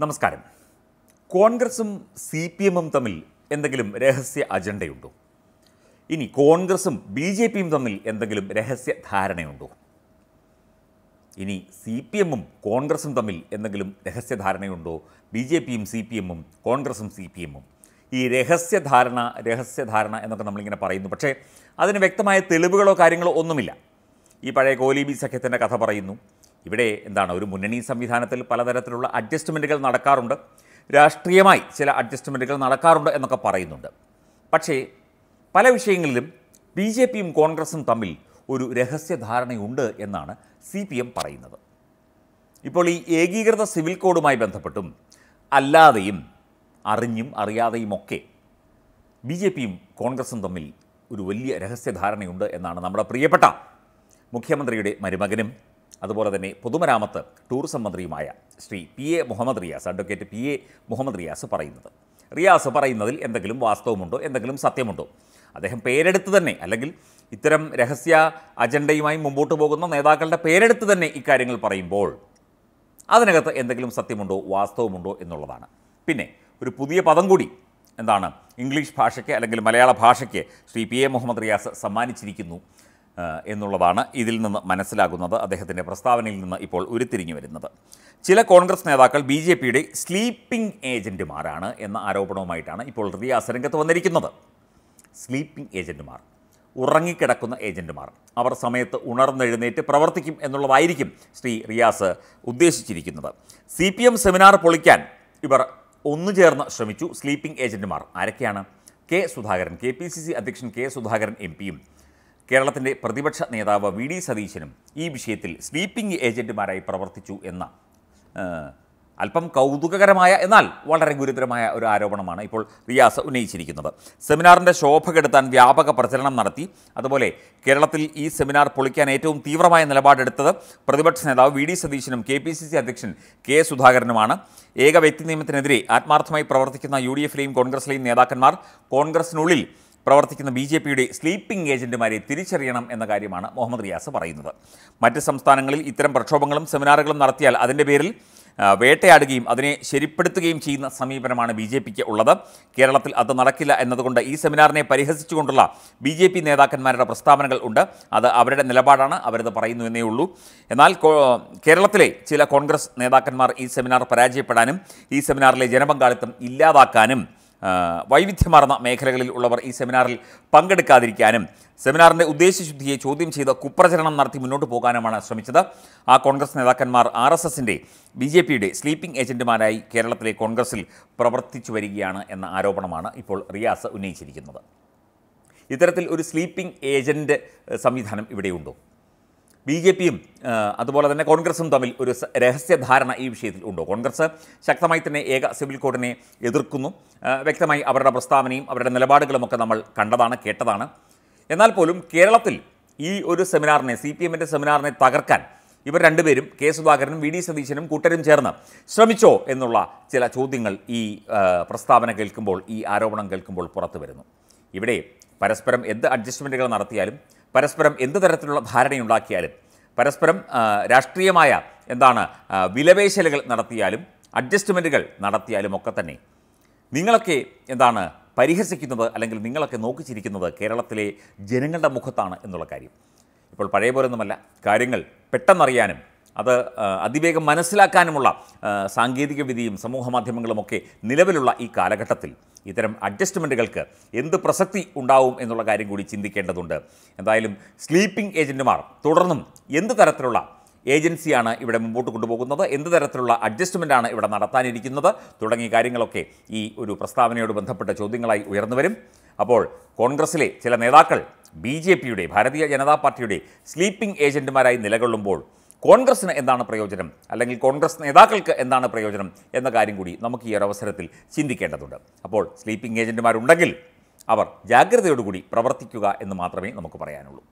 നമസ്കാരം. കോൺഗ്രസും C P എമ്മും തമ്മിൽ എന്തെങ്കിലും രഹസ്യ അജണ്ടയുണ്ടോ? ഇനി കോൺഗ്രസും ബി ജെ പിയും തമ്മിൽ എന്തെങ്കിലും രഹസ്യ ധാരണയുണ്ടോ? ഇനി സി പി എമ്മും കോൺഗ്രസും തമ്മിൽ എന്തെങ്കിലും രഹസ്യ ധാരണയുണ്ടോ? ബി ജെ പിയും സി പി എമ്മും കോൺഗ്രസും സി പി എമ്മും. ഈ രഹസ്യധാരണ രഹസ്യധാരണ എന്നൊക്കെ നമ്മളിങ്ങനെ പറയുന്നു. പക്ഷേ അതിന് വ്യക്തമായ തെളിവുകളോ കാര്യങ്ങളോ ഒന്നുമില്ല. ഈ പഴയ കോലീബി സഖ്യത്തിന്റെ കഥ പറയുന്നു. ഇവിടെ എന്താണ് ഒരു മുന്നണി സംവിധാനത്തിൽ പലതരത്തിലുള്ള അഡ്ജസ്റ്റ്മെന്റുകൾ നടക്കാറുണ്ട്. രാഷ്ട്രീയമായി ചില അഡ്ജസ്റ്റ്മെന്റുകൾ നടക്കാറുണ്ട് എന്നൊക്കെ പറയുന്നുണ്ട്. പക്ഷേ പല വിഷയങ്ങളിലും ബി ജെ പിയും കോൺഗ്രസും തമ്മിൽ ഒരു രഹസ്യധാരണയുണ്ട് എന്നാണ് സി പി എം പറയുന്നത്. ഇപ്പോൾ ഈ ഏകീകൃത സിവിൽ കോഡുമായി ബന്ധപ്പെട്ടും അല്ലാതെയും അറിഞ്ഞും അറിയാതെയും ഒക്കെ ബി ജെ പിയും കോൺഗ്രസും തമ്മിൽ ഒരു വലിയ രഹസ്യധാരണയുണ്ട് എന്നാണ് നമ്മുടെ പ്രിയപ്പെട്ട മുഖ്യമന്ത്രിയുടെ മരുമകനും അതുപോലെ തന്നെ പൊതുമരാമത്ത് ടൂറിസം മന്ത്രിയുമായ Shri P A Muhammad Riyas advocate P A Muhammad Riyas പറയുന്നത്. റിയാസ് പറയുന്നതിൽ എന്തെങ്കിലും വാസ്തവമുണ്ടോ? എന്തെങ്കിലും സത്യമുണ്ടോ? അദ്ദേഹം പേരെടുത്ത് തന്നെ അല്ലെങ്കിൽ ഇത്തരം രഹസ്യ അജണ്ടയുമായി മുമ്പോട്ട് പോകുന്ന നേതാക്കളുടെ പേരെടുത്ത് തന്നെ ഇക്കാര്യങ്ങൾ പറയുമ്പോൾ അതിനകത്ത് എന്തെങ്കിലും സത്യമുണ്ടോ? വാസ്തവമുണ്ടോ? എന്നുള്ളതാണ്. പിന്നെ ഒരു പുതിയ പദം കൂടി എന്താണ്? ഇംഗ്ലീഷ് ഭാഷയ്ക്ക് അല്ലെങ്കിൽ മലയാള ഭാഷയ്ക്ക് ശ്രീ പി എ മുഹമ്മദ് റിയാസ് സമ്മാനിച്ചിരിക്കുന്നു. എന്നുള്ളതാണ് ഇതിൽ നിന്ന് മനസ്സിലാകുന്നത് അദ്ദേഹത്തിന്റെ പ്രസ്താവനയിൽ നിന്ന് ഇപ്പോൾ ഉരുത്തിരിഞ്ഞു വരുന്നത്. ചില കോൺഗ്രസ് നേതാക്കൾ ബി ജെ പിയുടെ സ്ലീപ്പിംഗ് ഏജന്റുമാരാണ് എന്ന ആരോപണവുമായിട്ടാണ് ഇപ്പോൾ റിയാസ് രംഗത്ത് വന്നിരിക്കുന്നത്. സ്ലീപ്പിംഗ് ഏജന്റുമാർ ഉറങ്ങിക്കിടക്കുന്ന ഏജന്റുമാർ അവർ സമയത്ത് ഉണർന്നെഴുന്നേറ്റ് പ്രവർത്തിക്കും എന്നുള്ളതായിരിക്കും ശ്രീ റിയാസ് ഉദ്ദേശിച്ചിരിക്കുന്നത്. സി പി എം സെമിനാർ പൊളിക്കാൻ ഇവർ ഒന്നു ചേർന്ന് ശ്രമിച്ചു. സ്ലീപ്പിംഗ് ഏജന്റുമാർ ആരൊക്കെയാണ്? K Sudhakaran K P C C അധ്യക്ഷൻ കെ സുധാകരൻ എം പിയും കേരളത്തിന്റെ പ്രതിപക്ഷ നേതാവ് വി ഡി സതീശനും ഈ വിഷയത്തിൽ സ്ലീപ്പിംഗ് ഏജന്റുമാരായി പ്രവർത്തിച്ചു എന്ന അല്പം കൗതുകകരമായ എന്നാൽ വളരെ ഗുരുതരമായ ഒരു ആരോപണമാണ് ഇപ്പോൾ റിയാസ് ഉന്നയിച്ചിരിക്കുന്നത്. സെമിനാറിന്റെ ശോഭ കെടുത്താൻ വ്യാപക പ്രചരണം നടത്തി. അതുപോലെ കേരളത്തിൽ ഈ സെമിനാർ പൊളിക്കാൻ ഏറ്റവും തീവ്രമായ നിലപാടെടുത്തത് പ്രതിപക്ഷ നേതാവ് വി ഡി സതീശനും കെ പി സി സി അധ്യക്ഷൻ കെ സുധാകരനുമാണ്. ഏക വ്യക്തി നിയമത്തിനെതിരെ ആത്മാർത്ഥമായി പ്രവർത്തിക്കുന്ന യു ഡി എഫിലെയും കോൺഗ്രസിലെയും നേതാക്കന്മാർ കോൺഗ്രസിനുള്ളിൽ പ്രവർത്തിക്കുന്ന ബി ജെ പിയുടെ സ്ലീപ്പിംഗ് ഏജന്റുമാരെ തിരിച്ചറിയണം എന്ന കാര്യമാണ് മുഹമ്മദ് റിയാസ് പറയുന്നത്. മറ്റ് സംസ്ഥാനങ്ങളിൽ ഇത്തരം പ്രക്ഷോഭങ്ങളും സെമിനാറുകളും നടത്തിയാൽ അതിന്റെ പേരിൽ വേട്ടയാടുകയും അതിനെ ശരിപ്പെടുത്തുകയും ചെയ്യുന്ന സമീപനമാണ് ബി ജെ പിക്ക് ഉള്ളത്. കേരളത്തിൽ അത് നടക്കില്ല എന്നതുകൊണ്ട് ഈ സെമിനാറിനെ പരിഹസിച്ചുകൊണ്ടുള്ള ബി ജെ പി നേതാക്കന്മാരുടെ പ്രസ്താവനകൾ ഉണ്ട്. അത് അവരുടെ നിലപാടാണ് അവരത് പറയുന്നു എന്നേ ഉള്ളൂ. എന്നാൽ കേരളത്തിലെ ചില കോൺഗ്രസ് നേതാക്കന്മാർ ഈ സെമിനാർ പരാജയപ്പെടാനും ഈ സെമിനാറിലെ ജനപങ്കാളിത്തം ഇല്ലാതാക്കാനും വൈവിധ്യമാർന്ന മേഖലകളിൽ ഉള്ളവർ ഈ സെമിനാറിൽ പങ്കെടുക്കാതിരിക്കാനും സെമിനാറിന്റെ ഉദ്ദേശശുദ്ധിയെ ചോദ്യം ചെയ്ത് കുപ്രചരണം നടത്തി മുന്നോട്ട് പോകാനുമാണ് ശ്രമിച്ചത്. ആ കോൺഗ്രസ് നേതാക്കന്മാർ ആർ എസ് എസിന്റെ ബി ജെ പിയുടെ സ്ലീപ്പിംഗ് ഏജന്റുമാരായി കേരളത്തിലെ കോൺഗ്രസിൽ പ്രവർത്തിച്ചു വരികയാണ് എന്ന ആരോപണമാണ് ഇപ്പോൾ റിയാസ് ഉന്നയിച്ചിരിക്കുന്നത്. ഇത്തരത്തിൽ ഒരു സ്ലീപ്പിംഗ് ഏജന്റ് സംവിധാനം ഇവിടെയുണ്ടോ? ബി ജെ പിയും അതുപോലെ തന്നെ കോൺഗ്രസും തമ്മിൽ ഒരു രഹസ്യധാരണ ഈ വിഷയത്തിൽ ഉണ്ടോ? കോൺഗ്രസ് ശക്തമായി തന്നെ ഏക സിവിൽ കോഡിനെ എതിർക്കുന്നു. വ്യക്തമായി അവരുടെ പ്രസ്താവനയും അവരുടെ നിലപാടുകളുമൊക്കെ നമ്മൾ കണ്ടതാണ് കേട്ടതാണ്. എന്നാൽ പോലും കേരളത്തിൽ ഈ ഒരു സെമിനാറിനെ സി പി എമ്മിന്റെ സെമിനാറിനെ തകർക്കാൻ ഇവർ രണ്ടുപേരും കെ സുധാകരനും വി ഡി സതീശനും കൂട്ടരും ചേർന്ന് ശ്രമിച്ചോ എന്നുള്ള ചില ചോദ്യങ്ങൾ ഈ പ്രസ്താവന കേൾക്കുമ്പോൾ ഈ ആരോപണം കേൾക്കുമ്പോൾ പുറത്തു വരുന്നു. ഇവിടെ പരസ്പരം എന്ത് അഡ്ജസ്റ്റ്മെന്റുകൾ നടത്തിയാലും പരസ്പരം എന്ത് തരത്തിലുള്ള ധാരണയുണ്ടാക്കിയാലും പരസ്പരം രാഷ്ട്രീയമായ എന്താണ് വിലപേശലുകൾ നടത്തിയാലും അഡ്ജസ്റ്റ്മെന്റുകൾ നടത്തിയാലും ഒക്കെ തന്നെ നിങ്ങളൊക്കെ എന്താണ് പരിഹസിക്കുന്നത് അല്ലെങ്കിൽ നിങ്ങളൊക്കെ നോക്കിച്ചിരിക്കുന്നത് കേരളത്തിലെ ജനങ്ങളുടെ മുഖത്താണ് എന്നുള്ള കാര്യം. ഇപ്പോൾ പഴയ പോലൊന്നുമല്ല കാര്യങ്ങൾ പെട്ടെന്നറിയാനും അത് അതിവേഗം മനസ്സിലാക്കാനുമുള്ള സാങ്കേതിക വിധിയും സമൂഹ മാധ്യമങ്ങളുമൊക്കെ നിലവിലുള്ള ഈ കാലഘട്ടത്തിൽ ഇത്തരം അഡ്ജസ്റ്റ്മെന്റുകൾക്ക് എന്ത് പ്രസക്തി ഉണ്ടാവും എന്നുള്ള കാര്യം കൂടി ചിന്തിക്കേണ്ടതുണ്ട്. എന്തായാലും സ്ലീപ്പിംഗ് ഏജന്റുമാർ തുടർന്നും എന്ത് തരത്തിലുള്ള ഏജൻസിയാണ് ഇവിടെ മുമ്പോട്ട് കൊണ്ടുപോകുന്നത് എന്ത് തരത്തിലുള്ള അഡ്ജസ്റ്റ്മെന്റാണ് ഇവിടെ നടത്താനിരിക്കുന്നത് തുടങ്ങിയ കാര്യങ്ങളൊക്കെ ഈ ഒരു പ്രസ്താവനയോട് ബന്ധപ്പെട്ട ചോദ്യങ്ങളായി ഉയർന്നു വരും. അപ്പോൾ കോൺഗ്രസിലെ ചില നേതാക്കൾ ബി ജെ പിയുടെ ഭാരതീയ ജനതാ പാർട്ടിയുടെ സ്ലീപ്പിംഗ് ഏജന്റുമാരായി നിലകൊള്ളുമ്പോൾ കോൺഗ്രസിന് എന്താണ് പ്രയോജനം? അല്ലെങ്കിൽ കോൺഗ്രസ് നേതാക്കൾക്ക് എന്താണ് പ്രയോജനം? എന്ന കാര്യം കൂടി നമുക്ക് ഈ ഒരു അവസരത്തിൽ ചിന്തിക്കേണ്ടതുണ്ട്. അപ്പോൾ സ്ലീപ്പിംഗ് ഏജന്റുമാരുണ്ടെങ്കിൽ അവർ ജാഗ്രതയോടുകൂടി പ്രവർത്തിക്കുക എന്ന് മാത്രമേ നമുക്ക് പറയാനുള്ളൂ.